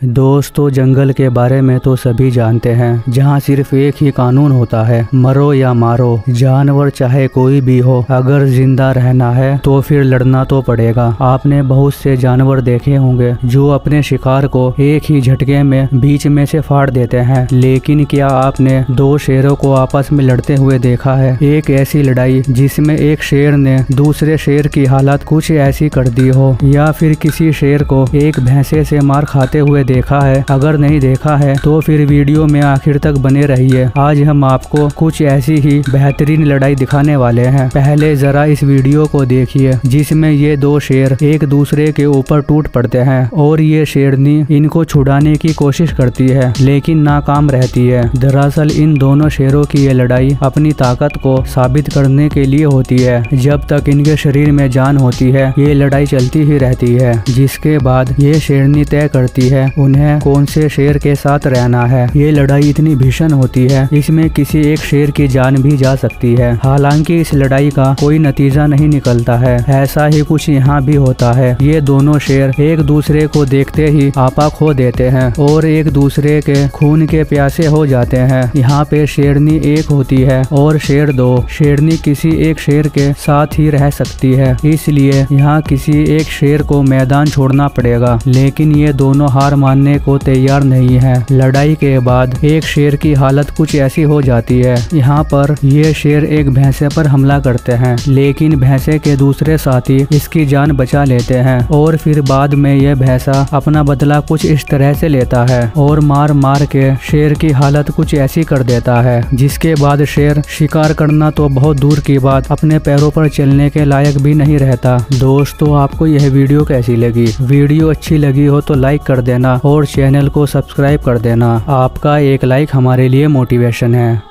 दोस्तों, जंगल के बारे में तो सभी जानते हैं, जहाँ सिर्फ़ एक ही कानून होता है, मरो या मारो, जानवर चाहे कोई भी हो, अगर ज़िंदा रहना है तो फिर लड़ना तो पड़ेगा। आपने बहुत से जानवर देखे होंगे, जो अपने शिकार को एक ही झटके में बीच में से फाड़ देते हैं। लेकिन क्या आपने दो शेरों को आपस में लड़ते हुए देखा है? एक ऐसी लड़ाई, जिसमें एक शेर ने दूसरे शेर की हालत कुछ ऐसी कर दी हो, या फिर किसी शेर को एक भैंसे से मार खाते हुए देखा है। अगर नहीं देखा है तो फिर वीडियो में आखिर तक बने रहिए। आज हम आपको कुछ ऐसी ही बेहतरीन लड़ाई दिखाने वाले हैं। पहले जरा इस वीडियो को देखिए, जिसमें ये दो शेर एक दूसरे के ऊपर टूट पड़ते हैं और ये शेरनी इनको छुड़ाने की कोशिश करती है, लेकिन नाकाम रहती है। दरअसल इन दोनों शेरों की ये लड़ाई अपनी ताकत को साबित करने के लिए होती है। जब तक इनके शरीर में जान होती है, ये लड़ाई चलती ही रहती है, जिसके बाद ये शेरनी तय करती है उन्हें कौन से शेर के साथ रहना है? ये लड़ाई इतनी भीषण होती है। इसमें किसी एक शेर की जान भी जा सकती है। हालाँकि इस लड़ाई का कोई नतीजा नहीं निकलता है। ऐसा ही कुछ यहाँ भी होता है। ये दोनों शेर एक दूसरे को देखते ही आपा खो देते हैं और एक दूसरे के खून के प्यासे हो जाते हैं। यहाँ पे शेरनी एक होती है और शेर दो। शेरनी किसी एक शेर के साथ ही रह सकती है। इसलिए यहाँ किसी एक शेर को मैदान छोड़ना पड़ेगा। लेकिन ये दोनों हार मानने को तैयार नहीं है। लड़ाई के बाद एक शेर की हालत कुछ ऐसी हो जाती है। यहाँ पर ये शेर एक भैंसे पर हमला करते हैं, लेकिन भैंसे के दूसरे साथी इसकी जान बचा लेते हैं और फिर बाद में यह भैंसा अपना बदला कुछ इस तरह से लेता है और मार मार के शेर की हालत कुछ ऐसी कर देता है, जिसके बाद शेर शिकार करना तो बहुत दूर की बात, अपने पैरों पर चलने के लायक भी नहीं रहता। दोस्तों, आपको यह वीडियो कैसी लगी? वीडियो अच्छी लगी हो तो लाइक कर देना और चैनल को सब्सक्राइब कर देना। आपका एक लाइक हमारे लिए मोटिवेशन है।